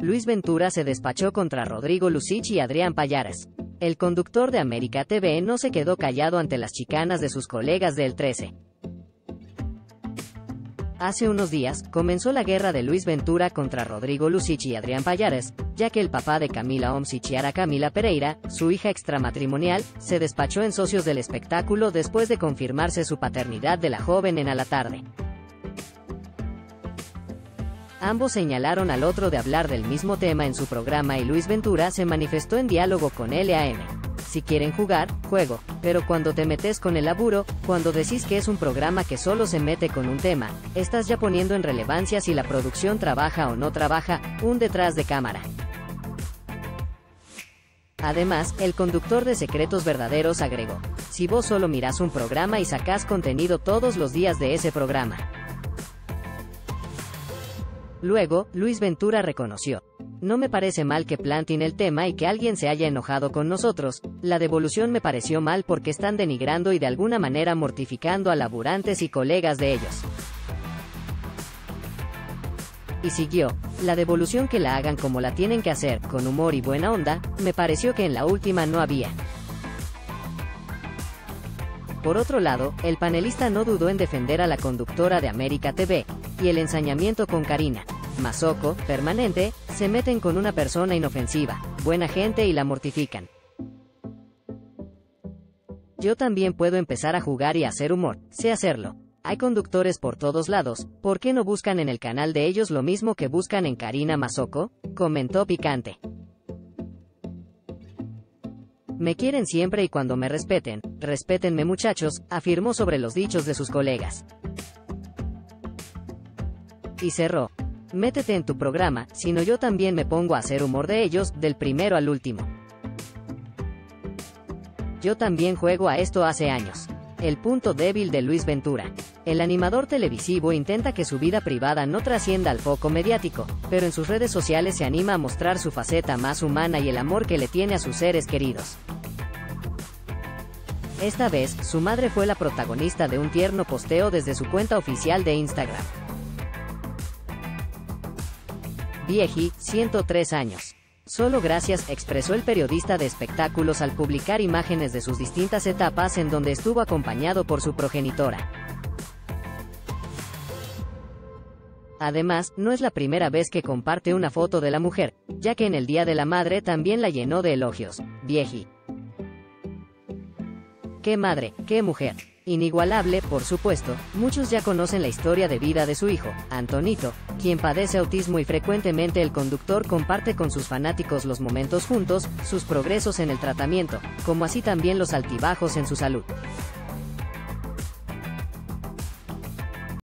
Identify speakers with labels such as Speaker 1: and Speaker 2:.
Speaker 1: Luis Ventura se despachó contra Rodrigo Lucich y Adrián Payares. El conductor de América TV no se quedó callado ante las chicanas de sus colegas del 13. Hace unos días, comenzó la guerra de Luis Ventura contra Rodrigo Lucich y Adrián Payares, ya que el papá de Camila Omsich y Ara Camila Pereira, su hija extramatrimonial, se despachó en socios del espectáculo después de confirmarse su paternidad de la joven en a la tarde. Ambos señalaron al otro de hablar del mismo tema en su programa y Luis Ventura se manifestó en diálogo con LAM. Si quieren jugar, juego. Pero cuando te metes con el laburo, cuando decís que es un programa que solo se mete con un tema, estás ya poniendo en relevancia si la producción trabaja o no trabaja, un detrás de cámara. Además, el conductor de Secretos Verdaderos agregó, si vos solo mirás un programa y sacás contenido todos los días de ese programa. Luego, Luis Ventura reconoció, no me parece mal que planten el tema y que alguien se haya enojado con nosotros, la devolución me pareció mal porque están denigrando y de alguna manera mortificando a laburantes y colegas de ellos. Y siguió, la devolución que la hagan como la tienen que hacer, con humor y buena onda, me pareció que en la última no había. Por otro lado, el panelista no dudó en defender a la conductora de América TV, y el ensañamiento con Karina, Mazoco, permanente, se meten con una persona inofensiva, buena gente y la mortifican. Yo también puedo empezar a jugar y hacer humor, sé hacerlo. Hay conductores por todos lados, ¿por qué no buscan en el canal de ellos lo mismo que buscan en Karina Mazoco? Comentó Picante. Me quieren siempre y cuando me respeten, respétenme muchachos, afirmó sobre los dichos de sus colegas. Y cerró. Métete en tu programa, sino yo también me pongo a hacer humor de ellos, del primero al último. Yo también juego a esto hace años. El punto débil de Luis Ventura. El animador televisivo intenta que su vida privada no trascienda al foco mediático, pero en sus redes sociales se anima a mostrar su faceta más humana y el amor que le tiene a sus seres queridos. Esta vez, su madre fue la protagonista de un tierno posteo desde su cuenta oficial de Instagram. Vieji, 103 años. Solo gracias, expresó el periodista de espectáculos al publicar imágenes de sus distintas etapas en donde estuvo acompañado por su progenitora. Además, no es la primera vez que comparte una foto de la mujer, ya que en el Día de la Madre también la llenó de elogios. Vieji. ¡Qué madre, qué mujer! Inigualable, por supuesto, muchos ya conocen la historia de vida de su hijo, Antonito, quien padece autismo y frecuentemente el conductor comparte con sus fanáticos los momentos juntos, sus progresos en el tratamiento, como así también los altibajos en su salud.